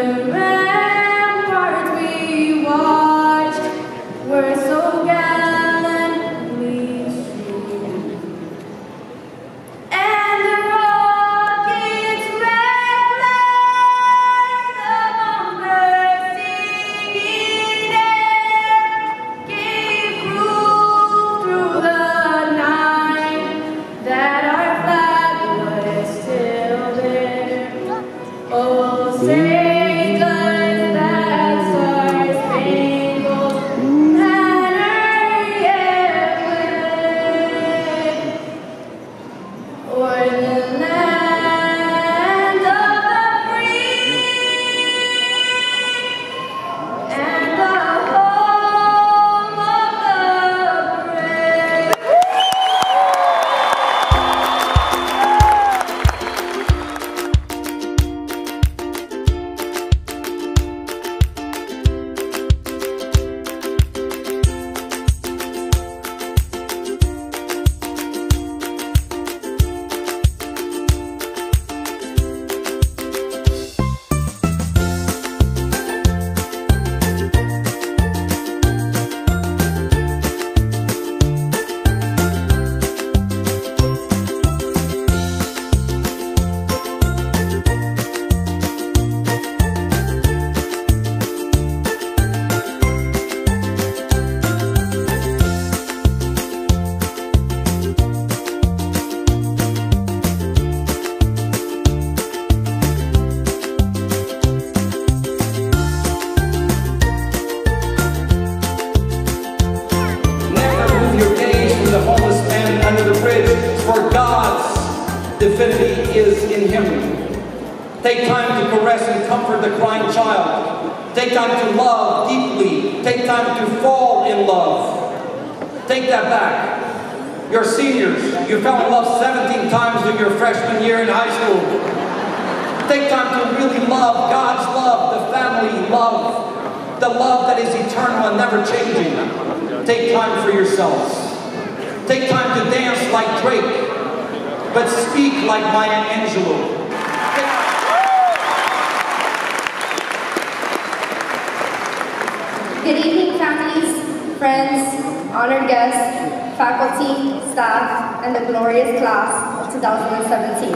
the Take time to caress and comfort the crying child. Take time to love deeply. Take time to fall in love. Take that back. Your seniors, you fell in love 17 times in your freshman year in high school. Take time to really love God's love, the family love, the love that is eternal and never changing. Take time for yourselves. Take time to dance like Drake, but speak like Maya Angelou. Good evening, families, friends, honored guests, faculty, staff, and the glorious class of 2017.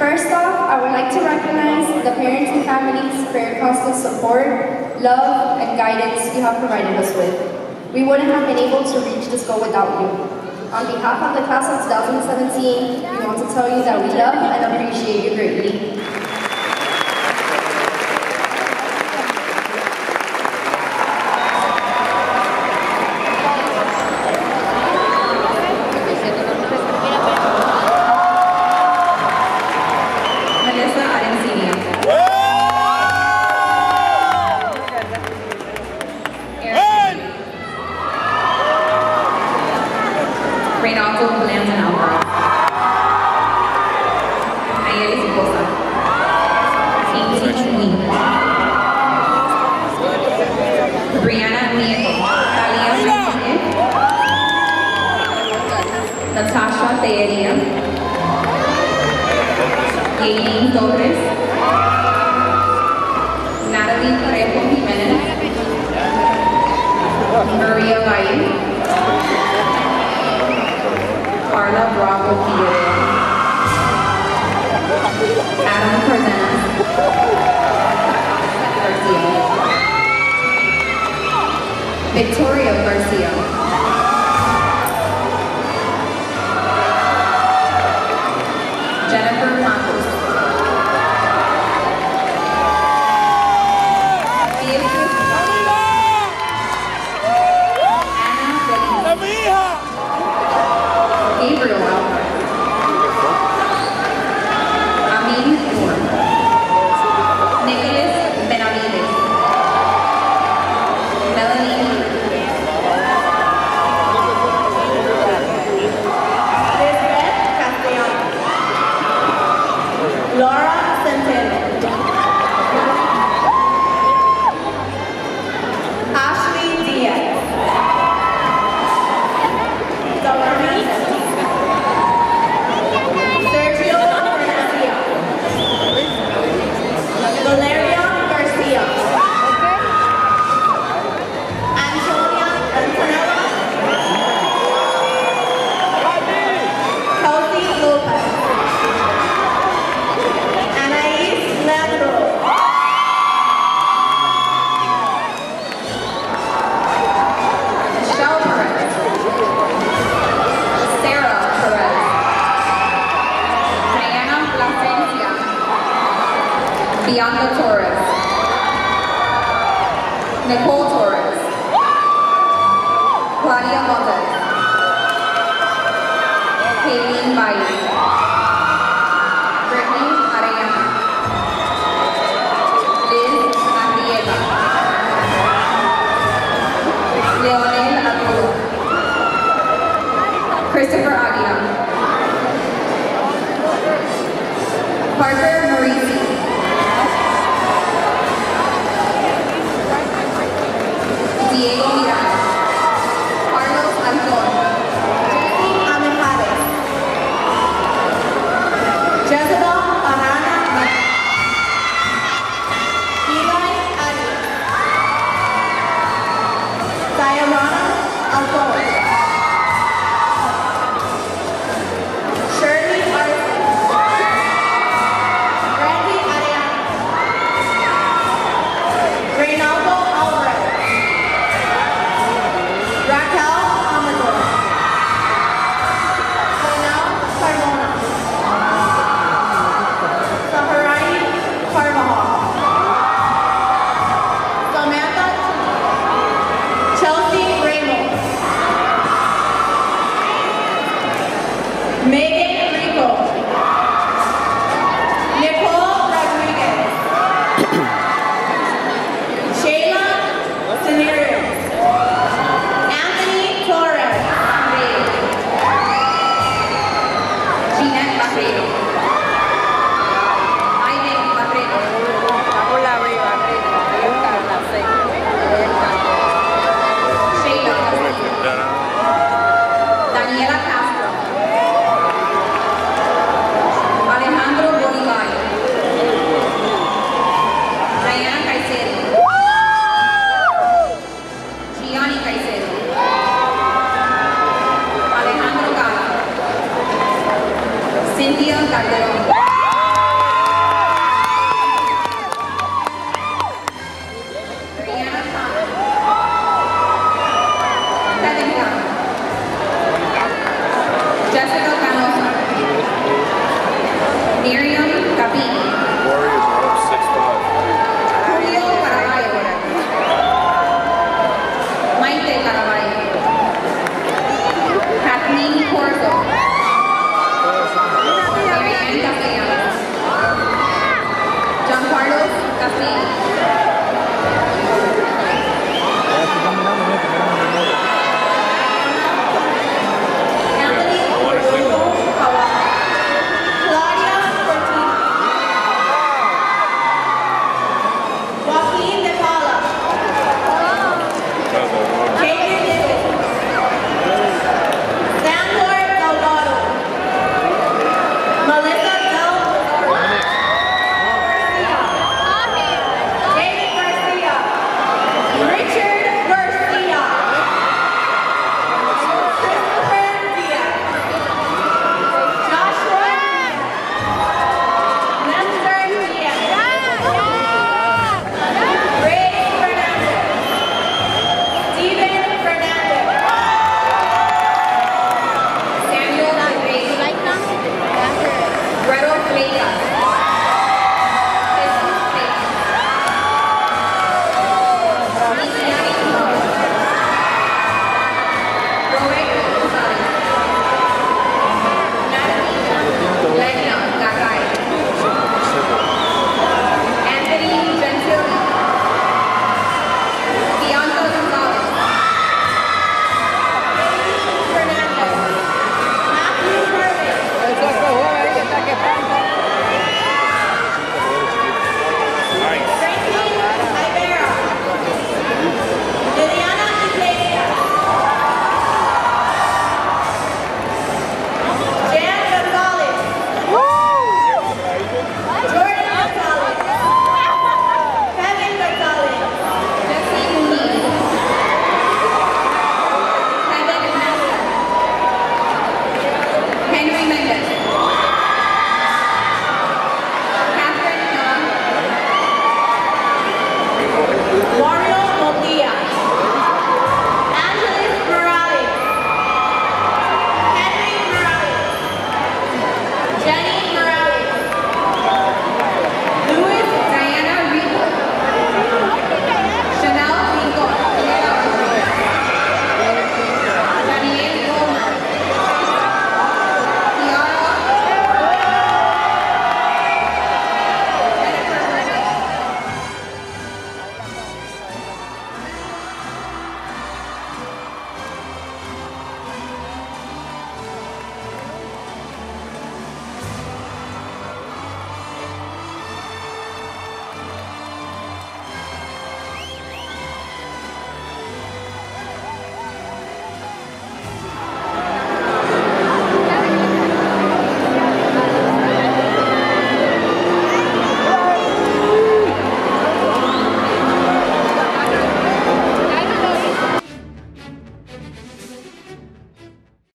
First off, I would like to recognize the parents and families for your constant support, love, and guidance you have provided us with. We wouldn't have been able to reach this goal without you. On behalf of the class of 2017, we want to tell you that we love and appreciate you greatly. Reynaldo Blanton Alvarez. Ayeli Zicosa. Katie Lee. Brianna Nieto. Talia Martinez. Natasha Tejeria. Yaelin Torres, Natalie Parejo Jimenez, Maria Valle, Carla Bravo Figueroa, Adam Garcia, Victoria Garcia,